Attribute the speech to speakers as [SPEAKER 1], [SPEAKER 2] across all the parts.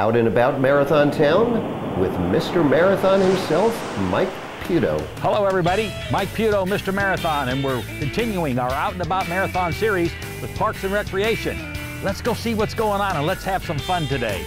[SPEAKER 1] Out and About Marathon Town with Mr. Marathon himself, Mike Puto.
[SPEAKER 2] Hello, everybody. Mike Puto, Mr. Marathon, and we're continuing our Out and About Marathon series with Parks and Recreation. Let's go see what's going on and let's have some fun today.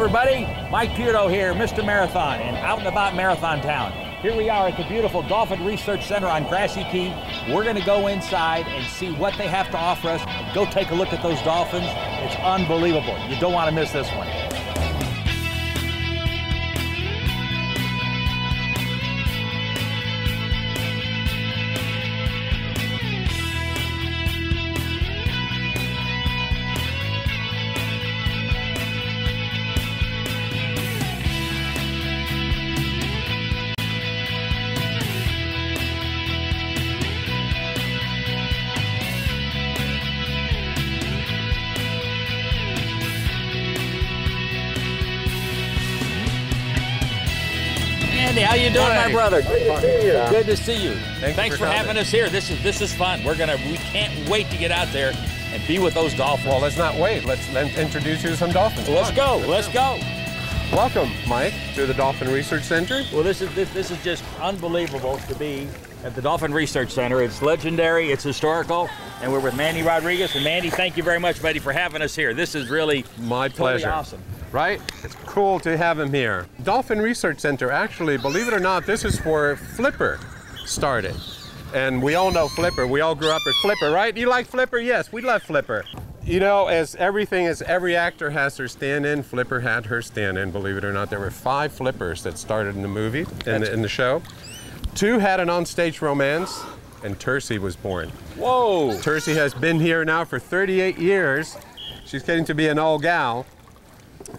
[SPEAKER 2] Everybody. Mike Puto here, Mr. Marathon, and out and about Marathon Town. Here we are at the beautiful Dolphin Research Center on Grassy Key. We're going to go inside and see what they have to offer us. Go take a look at those dolphins. It's unbelievable. You don't want to miss this one. How you doing, my brother? Good to see you. Good to see you.
[SPEAKER 3] Thank you
[SPEAKER 2] Thanks
[SPEAKER 3] for
[SPEAKER 2] for, having us here. This is this is fun. We're gonna we can't wait to get out there and be with those dolphins.
[SPEAKER 3] Well, let's not wait. Let's let's introduce you to some dolphins.
[SPEAKER 2] let's
[SPEAKER 3] Come on.
[SPEAKER 2] go. Let's go.
[SPEAKER 3] Welcome, Mike, to the Dolphin Research Center.
[SPEAKER 2] Well, this is this, this is just unbelievable to be at the Dolphin Research Center. It's legendary. It's historical, and we're with Mandy Rodriguez. And Mandy, thank you very much, buddy, for having us here. This is really
[SPEAKER 3] My
[SPEAKER 2] totally
[SPEAKER 3] pleasure.
[SPEAKER 2] awesome.
[SPEAKER 3] Right? It's cool to have him here. Dolphin Research Center, actually, believe it or not, this is where Flipper started. And we all know Flipper. We all grew up with Flipper, right? You like Flipper? Yes, we love Flipper. You know, as everything, as every actor has their stand-in, Flipper had her stand-in. Believe it or not, there were five Flippers that started in the movie, in the, in the show. Two had an on-stage romance, and Tursi was born.
[SPEAKER 2] Whoa.
[SPEAKER 3] Tursi has been here now for 38 years. She's getting to be an old gal.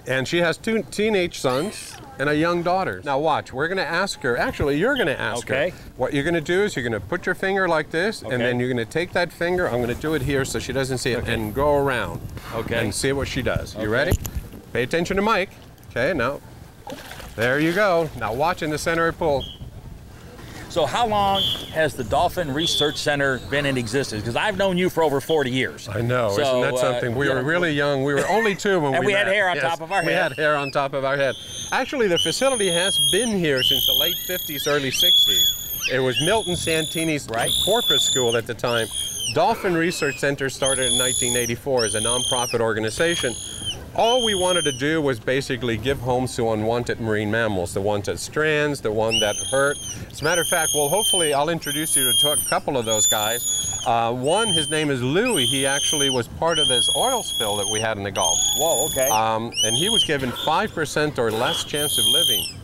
[SPEAKER 3] And she has two teenage sons and a young daughter. Now watch, we're gonna ask her, actually you're gonna ask
[SPEAKER 2] Okay.
[SPEAKER 3] her. What you're gonna do is you're gonna put your finger like this
[SPEAKER 2] Okay.
[SPEAKER 3] and then you're gonna take that finger, I'm gonna do it here so she doesn't see it, and go around.
[SPEAKER 2] Okay.
[SPEAKER 3] And see what she does. You
[SPEAKER 2] Okay.
[SPEAKER 3] ready? Pay attention to Mike. Okay, now, there you go. Now watch in the center of the pool.
[SPEAKER 2] So, how long has the Dolphin Research Center been in existence? Because I've known you for over 40 years.
[SPEAKER 3] I know,
[SPEAKER 2] So,
[SPEAKER 3] isn't that
[SPEAKER 2] uh,
[SPEAKER 3] something? We
[SPEAKER 2] yeah.
[SPEAKER 3] were really young. We were only two when
[SPEAKER 2] And we had
[SPEAKER 3] met.
[SPEAKER 2] hair on top of our head.
[SPEAKER 3] We had hair on top of our head. Actually, the facility has been here since the late 50s, early 60s. It was Milton Santini's
[SPEAKER 2] Right.
[SPEAKER 3] Porpoise School at the time. Dolphin Research Center started in 1984 as a nonprofit organization. All we wanted to do was basically give homes to unwanted marine mammals, the ones that strands, the one that hurt. As a matter of fact, well, hopefully I'll introduce you to a couple of those guys. Uh, one, his name is Louis. He actually was part of this oil spill that we had in the Gulf.
[SPEAKER 2] Whoa, okay.
[SPEAKER 3] Um, and he was given 5% or less chance of living.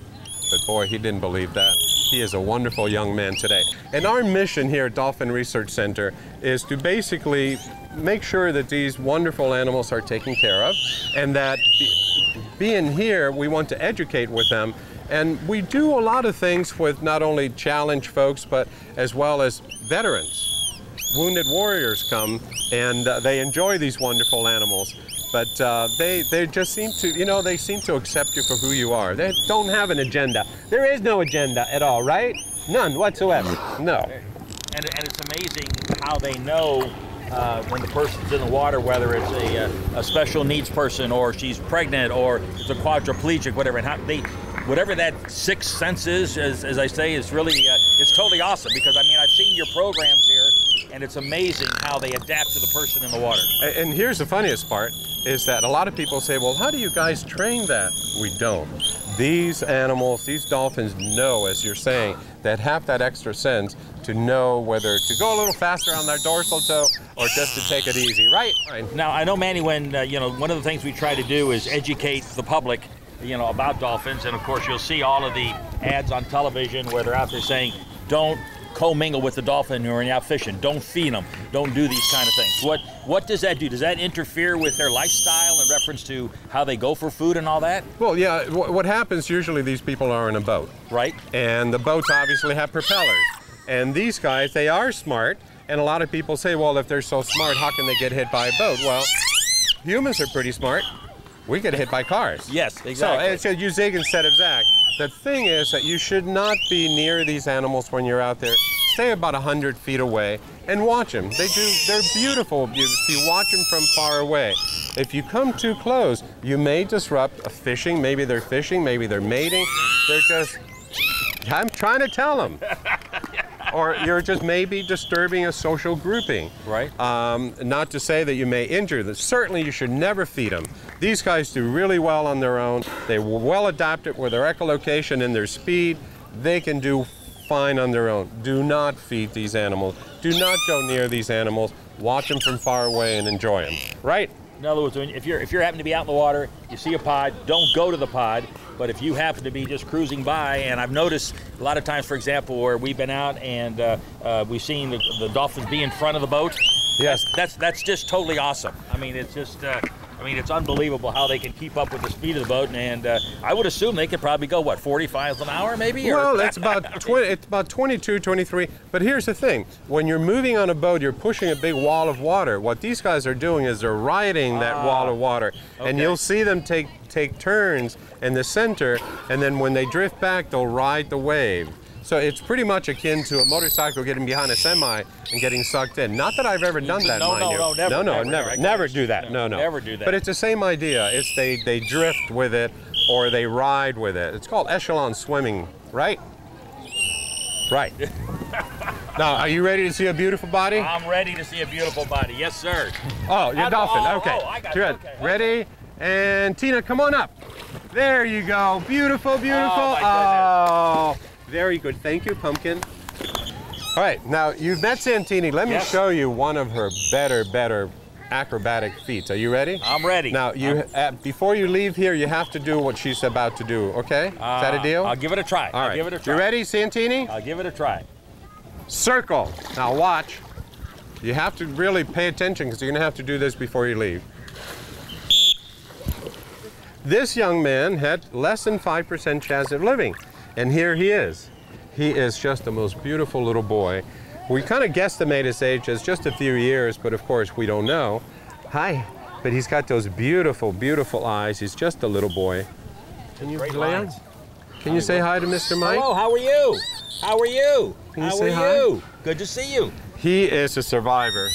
[SPEAKER 3] But boy, he didn't believe that. He is a wonderful young man today. And our mission here at Dolphin Research Center is to basically make sure that these wonderful animals are taken care of and that be- being here, we want to educate with them. And we do a lot of things with not only challenge folks, but as well as veterans. Wounded warriors come and uh, they enjoy these wonderful animals. But uh, they, they just seem to you know they seem to accept you for who you are. They don't have an agenda. There is no agenda at all right? None whatsoever. No.
[SPEAKER 2] And, and it's amazing how they know uh, when the person's in the water, whether it's a, uh, a special needs person or she's pregnant or it's a quadriplegic, whatever. And how they, whatever that sixth sense is, as, as I say, is really uh, it's totally awesome because I mean I've seen your programs here, and it's amazing how they adapt to the person in the water.
[SPEAKER 3] And here's the funniest part is that a lot of people say well how do you guys train that we don't these animals these dolphins know as you're saying that have that extra sense to know whether to go a little faster on their dorsal tow or just to take it easy right?
[SPEAKER 2] Now I know Manny, when uh, you know one of the things we try to do is educate the public, you know, about dolphins, and of course you'll see all of the ads on television where they're out there saying, "Don't commingle with the dolphin when you're out fishing. Don't feed them. Don't do these kind of things." What what does that do? Does that interfere with their lifestyle in reference to how they go for food and all that?
[SPEAKER 3] well yeah wh- what happens usually these people are in a boat
[SPEAKER 2] Right?
[SPEAKER 3] and the boats obviously have propellers. And these guys, they are smart. And a lot of people say, well, if they're so smart, how can they get hit by a boat? Well, humans are pretty smart. We get hit by cars.
[SPEAKER 2] Yes,
[SPEAKER 3] eh,
[SPEAKER 2] exactly.
[SPEAKER 3] So it's a you zig instead of zag. The thing is that you should not be near these animals when you're out there. Stay about 100 feet away and watch them. They do, they're beautiful if you watch them from far away. If you come too close, you may disrupt a fishing. Maybe they're fishing, maybe they're mating. They're just, I'm trying to tell them. Or you're just maybe disturbing a social grouping.
[SPEAKER 2] Right.
[SPEAKER 3] Um, not to say that you may injure them. Certainly, you should never feed them. These guys do really well on their own. They were well adapted with their echolocation and their speed. They can do fine on their own. Do not feed these animals. Do not go near these animals. Watch them from far away and enjoy them. Right?
[SPEAKER 2] In other words, if you're if you're happen to be out in the water, you see a pod, don't go to the pod. But if you happen to be just cruising by, and I've noticed a lot of times, for example, where we've been out and uh, uh, we've seen the, the dolphins be in front of the boat.
[SPEAKER 3] Yes.
[SPEAKER 2] That's that's just totally awesome. I mean, it's just. Uh, I mean, it's unbelievable how they can keep up with the speed of the boat, and uh, I would assume they could probably go what 40 miles an hour, maybe. or-
[SPEAKER 3] Well, it's about 20, it's about 22, 23. But here's the thing: when you're moving on a boat, you're pushing a big wall of water. What these guys are doing is they're riding that wall of water, and you'll see them take take turns in the center, and then when they drift back, they'll ride the wave. So it's pretty much akin to a motorcycle getting behind a semi and getting sucked in. Not that I've ever done that,
[SPEAKER 2] No,
[SPEAKER 3] mind
[SPEAKER 2] no,
[SPEAKER 3] you.
[SPEAKER 2] no, never,
[SPEAKER 3] no, no,
[SPEAKER 2] never,
[SPEAKER 3] never,
[SPEAKER 2] never.
[SPEAKER 3] Never do that.
[SPEAKER 2] no,
[SPEAKER 3] No,
[SPEAKER 2] never do that.
[SPEAKER 3] But it's the same idea. It's they they drift with it or they ride with it. It's called echelon swimming, right? Right. now, are you ready to see a beautiful body?
[SPEAKER 2] I'm ready to see a beautiful body. Yes, sir.
[SPEAKER 3] Oh, you're dolphin.
[SPEAKER 2] oh,
[SPEAKER 3] okay.
[SPEAKER 2] oh, I got.
[SPEAKER 3] Good.
[SPEAKER 2] Okay.
[SPEAKER 3] Ready? And Tina, come on up. There you go. Beautiful, beautiful.
[SPEAKER 2] Oh, my
[SPEAKER 3] Oh, very good. Thank you, Pumpkin. All right, now you've met Santini. Let me
[SPEAKER 2] Yes.
[SPEAKER 3] show you one of her better, better acrobatic feats. Are you ready?
[SPEAKER 2] I'm ready.
[SPEAKER 3] Now, you uh, before you leave here, you have to do what she's about to do. Okay? Is that a
[SPEAKER 2] Uh,
[SPEAKER 3] deal?
[SPEAKER 2] I'll give it a try.
[SPEAKER 3] All right.
[SPEAKER 2] I'll give it a try.
[SPEAKER 3] You ready, Santini?
[SPEAKER 2] I'll give it a try.
[SPEAKER 3] Circle. Now watch. You have to really pay attention because you're going to have to do this before you leave. This young man had less than 5% chance of living, and here he is. He is just the most beautiful little boy. We kind of guesstimate his age as just a few years, but of course we don't know. Hi. But he's got those beautiful, beautiful eyes. He's just a little boy. Can you, Leon? Can you say hi to Mr. Mike?
[SPEAKER 2] Hello, how are you? How are you?
[SPEAKER 3] Can you
[SPEAKER 2] how
[SPEAKER 3] say
[SPEAKER 2] are
[SPEAKER 3] hi?
[SPEAKER 2] you? Good to see you.
[SPEAKER 3] He is a survivor.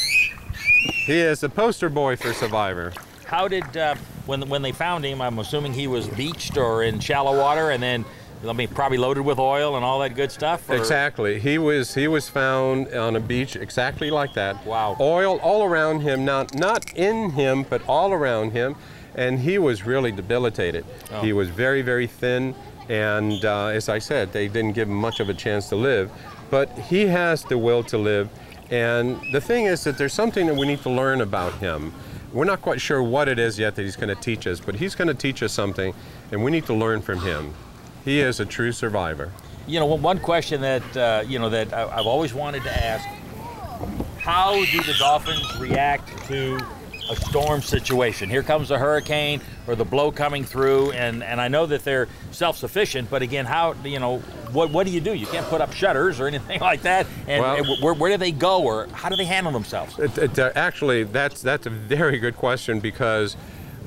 [SPEAKER 3] He is the poster boy for survivor.
[SPEAKER 2] How did uh, when when they found him? I'm assuming he was beached or in shallow water, and then I mean probably loaded with oil and all that good stuff. or-
[SPEAKER 3] Exactly. He was he was found on a beach exactly like that.
[SPEAKER 2] Wow.
[SPEAKER 3] Oil all around him, not not in him, but all around him, and he was really debilitated.
[SPEAKER 2] Oh.
[SPEAKER 3] He was very very thin, and uh, as I said, they didn't give him much of a chance to live. But he has the will to live, and the thing is that there's something that we need to learn about him. We're not quite sure what it is yet that he's going to teach us, but he's going to teach us something, and we need to learn from him. He is a true survivor.
[SPEAKER 2] You know, one- one question that uh, you know that I've always wanted to ask: How do the dolphins react to a storm situation? Here comes a hurricane or the blow coming through, and, and I know that they're self-sufficient, but again, how you know what what do you do? You can't put up shutters or anything like that. And,
[SPEAKER 3] Well-
[SPEAKER 2] and where, where do they go, or how do they handle themselves?
[SPEAKER 3] It, it, uh, actually, that's that's a very good question because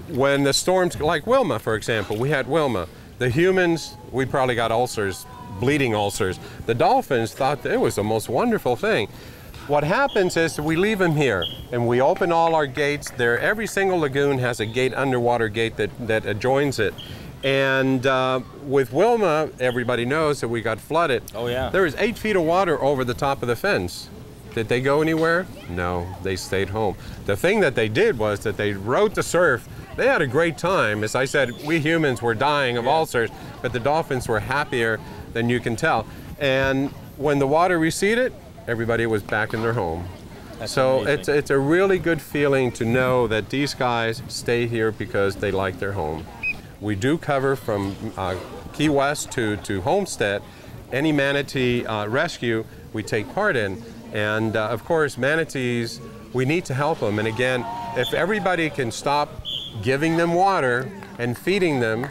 [SPEAKER 3] when the storms, like Wilma, for example, we had Wilma. The humans, we probably got ulcers, bleeding ulcers. The dolphins thought that it was the most wonderful thing. What happens is we leave them here and we open all our gates. There, every single lagoon has a gate, underwater gate that that adjoins it. And uh, with Wilma, everybody knows that we got flooded.
[SPEAKER 2] Oh, yeah.
[SPEAKER 3] There was eight feet of water over the top of the fence. Did they go anywhere? No, they stayed home. The thing that they did was that they rode the surf. They had a great time. As I said, we humans were dying of ulcers, but the dolphins were happier than you can tell. And when the water receded, everybody was back in their home.
[SPEAKER 2] That's
[SPEAKER 3] so
[SPEAKER 2] amazing.
[SPEAKER 3] it's it's a really good feeling to know that these guys stay here because they like their home. We do cover from uh, Key West to, to Homestead. Any manatee uh, rescue we take part in. And uh, of course, manatees, we need to help them. And again, if everybody can stop giving them water and feeding them,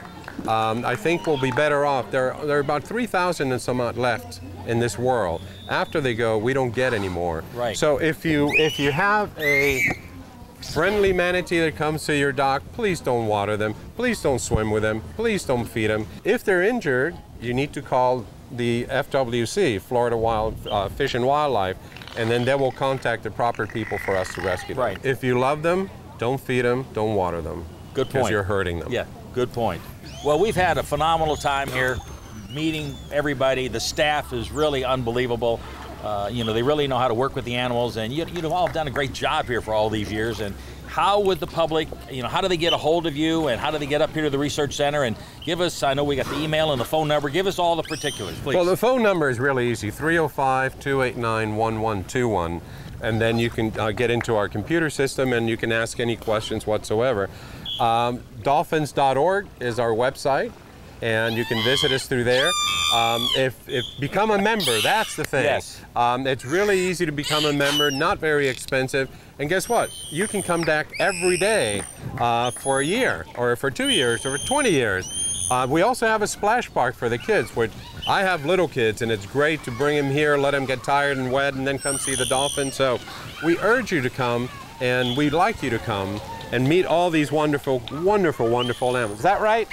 [SPEAKER 3] um, I think we'll be better off. There, there are about 3,000 and some odd left in this world. After they go, we don't get any more.
[SPEAKER 2] Right.
[SPEAKER 3] So if you if you have a friendly manatee that comes to your dock, please don't water them. Please don't swim with them. Please don't feed them. If they're injured, you need to call the FWC, Florida Wild uh, Fish and Wildlife, and then they will contact the proper people for us to rescue them.
[SPEAKER 2] Right.
[SPEAKER 3] If you love them, don't feed them, don't water them.
[SPEAKER 2] Good
[SPEAKER 3] Because
[SPEAKER 2] point.
[SPEAKER 3] you're hurting them.
[SPEAKER 2] Yeah, good point. Well, we've had a phenomenal time here, meeting everybody. The staff is really unbelievable. Uh, you know, they really know how to work with the animals, and you, you all have done a great job here for all these years. And how would the public, you know, how do they get a hold of you, and how do they get up here to the research center and give us? I know we got the email and the phone number. Give us all the particulars, please.
[SPEAKER 3] Well, the phone number is really easy 305 289 1121. And then you can uh, get into our computer system and you can ask any questions whatsoever. Um, dolphins.org is our website, and you can visit us through there. Um, if, if become a member, that's the thing.
[SPEAKER 2] Yes.
[SPEAKER 3] Um, it's really easy to become a member, not very expensive. And guess what? You can come back every day uh, for a year, or for two years, or for 20 years. Uh, we also have a splash park for the kids, which I have little kids, and it's great to bring them here, let them get tired and wet, and then come see the dolphins. So we urge you to come, and we'd like you to come and meet all these wonderful, wonderful, wonderful animals. Is that right?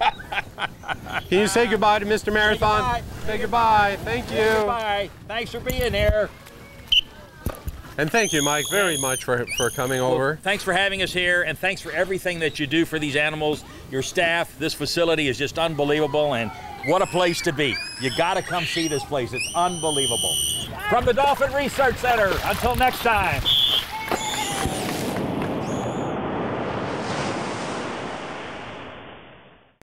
[SPEAKER 3] Can you say goodbye to Mr. Marathon?
[SPEAKER 2] goodbye.
[SPEAKER 3] Say goodbye. Thank you.
[SPEAKER 2] Bye. Thanks for being here.
[SPEAKER 3] And thank you, Mike, very much for, for coming over.
[SPEAKER 2] Thanks for having us here, and thanks for everything that you do for these animals. Your staff, this facility is just unbelievable, and what a place to be. You got to come see this place. It's unbelievable. From the Dolphin Research Center, until next time.